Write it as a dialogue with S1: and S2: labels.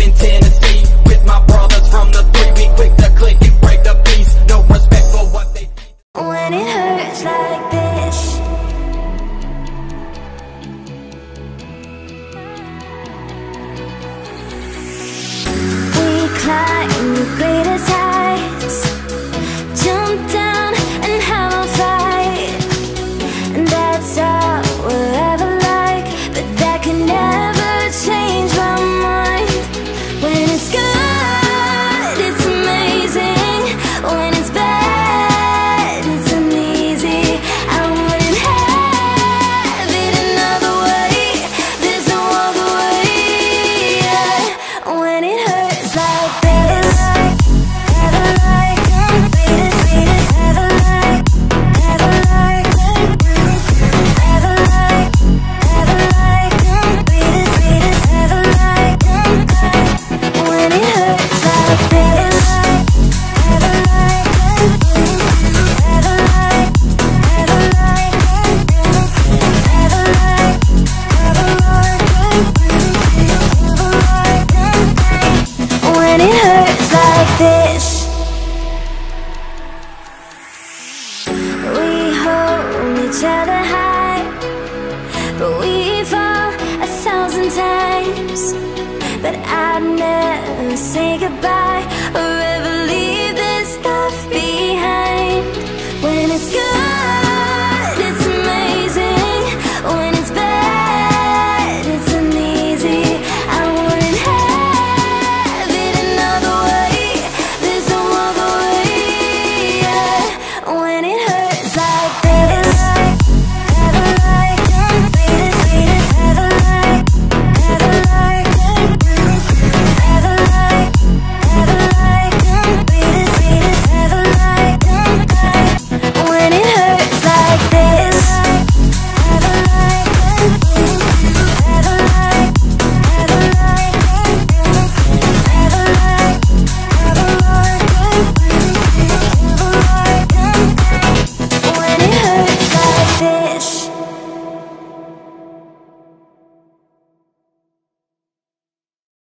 S1: in Tennessee with my brothers from the three. We quick to click and break the peace. No respect for what they.
S2: When it hurts like this We climb the greatest each other high, but we fall a thousand times. But I'd never say goodbye